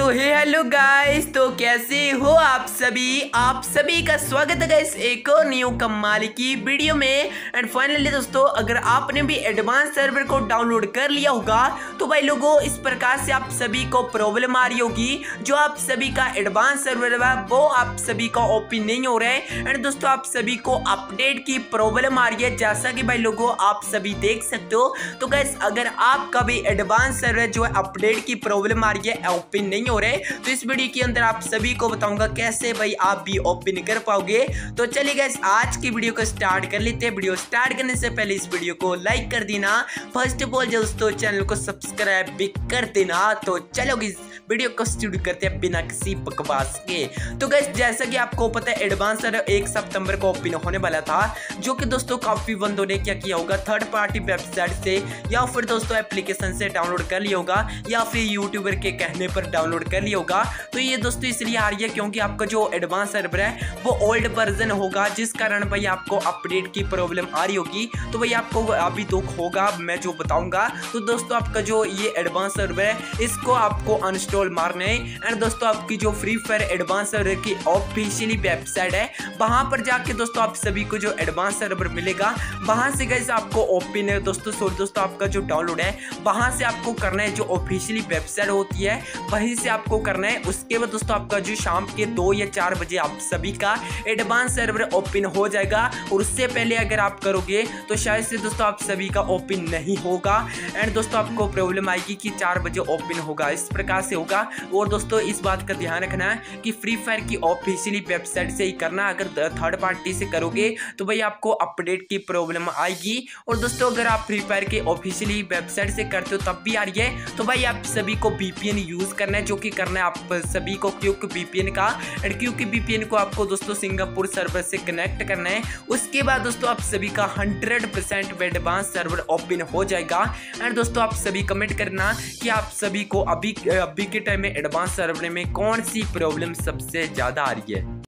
सो हे hello guys तो कैसे हो आप सभी? आप सभी का स्वागत है गाइस एक न्यू कमाल की वीडियो में। एंड फाइनली दोस्तों, अगर आपने भी एडवांस सर्वर को डाउनलोड कर लिया होगा तो भाई लोगों, इस प्रकार से आप सभी को प्रॉब्लम आ रही होगी। जो आप सभी का एडवांस सर्वर है, वो आप सभी का ओपन नहीं हो रहा है। एंड दोस्तों, आप सभी को अपडेट की प्रॉब्लम आ रही है। जैसा कि भाई लोगों, आप सभी देख सकते हो। तो गैस अगर आपका भी एडवांस सर्वर जो है अपडेट की प्रॉब्लम आ रही है ओपन नहीं हो रहे तो इस वीडियो के अंदर आप सभी को बताऊँगा कैसे भाई आप भी ओपन कर पाओगे। तो चलिए गैस आज की वीडियो को स्टार्ट कर लेते हैं। वीडियो स्टार्ट करने से पहले इस वीडियो को लाइक कर देना। फ़र्स्ट ऑफ़ ऑल दोस्तों चैनल को सब्सक्राइब भी कर देना। तो चलो वीडियो को शुरू करते हैं बिना किसी बकवास के। तो गैस जैसा कि आपको पता है एडवांस एक सितंबर को ओपन होने वाला था, जो कि दोस्तों काफ़ी बंदों ने क्या किया होगा? थर्ड पार्टी वेबसाइट से, या फिर दोस्तों एप्लीकेशन से डाउनलोड कर लिया होगा, या फिर यूट्यूबर के कहने पर डाउनलोड कर लिया होगा। तो ये दोस्तों इसलिए आ रही है क्योंकि आपका जो एडवांस सर्वर है, वो ओल्ड वर्जन होगा, जिस कारण भाई आपको अपडेट की प्रॉब्लम आ रही होगी। तो भाई आपको अभी दुख होगा, मैं जो बताऊँगा। तो दोस्तों आपका जो ये एडवांस सर्वर है, इसको आपको अनस्टॉल मारना है। एंड दोस्तों आपकी जो फ्री फायर एडवांस सर्वर की ऑफिशियली वेबसाइट है, वहाँ पर जाके दोस्तों आप सभी को जो एडवांस सर्वर मिलेगा, वहाँ से गए आपको ओपन है। दोस्तों दोस्तों, आपका जो डाउनलोड है, वहाँ से आपको करना है जो ऑफिशियली वेबसाइट होती है, वहीं से आपको करना है, उसके बाद दोस्तों आपका जो शाम के दो या चार बजे आप सभी का एडवांस सर्वर ओपन हो जाएगा। और उससे पहले अगर आप करोगे तो शायद से दोस्तों आप सभी का ओपन नहीं होगा। एंड दोस्तों आपको प्रॉब्लम आएगी कि चार बजे ओपन होगा। इस प्रकार से होगा। और दोस्तों इस बात का ध्यान रखना है कि फ्री फायर की ऑफिशियली वेबसाइट से ही करना अगर थर्ड पार्टी से करोगे तो भाई आपको अपडेट की प्रॉब्लम आएगी। और दोस्तों अगर आप फ्री फायर के ऑफिशियली वेबसाइट से करते हो, तब भी आ रही है तो भाई आप सभी को बीपीएन यूज़ करना है जो कि करना है, आप सभी को क्यूक बीपीएन का एंड क्यूक बीपीएन को आपको दोस्तों सिंगापुर सर्वर से कनेक्ट करना है। उसके बाद दोस्तों आप सभी का hundred percent advance server open हो जाएगा। एंड दोस्तों आप सभी कमेंट करना कि आप सभी को अभी अभी के टाइम में एडवांस सर्वर में कौन सी प्रॉब्लम सबसे ज़्यादा आ रही है।